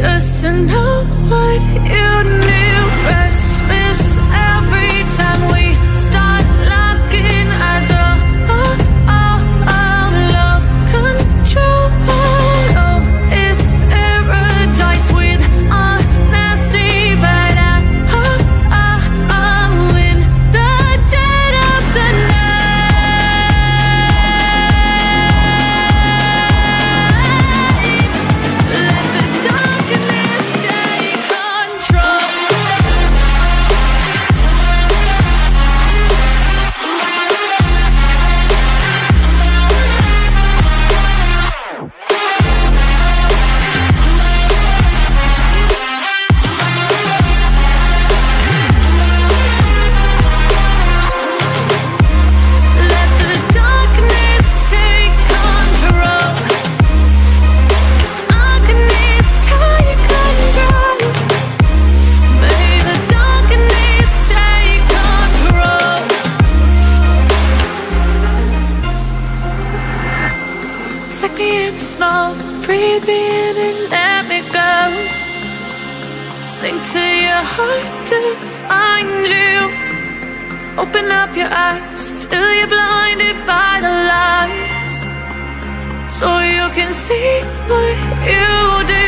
to know what you knew. Restless every Take me in the smoke, breathe me in and let me go. Sink to your heart to find you. Open up your eyes till you're blinded by the lies. So you can see what you do.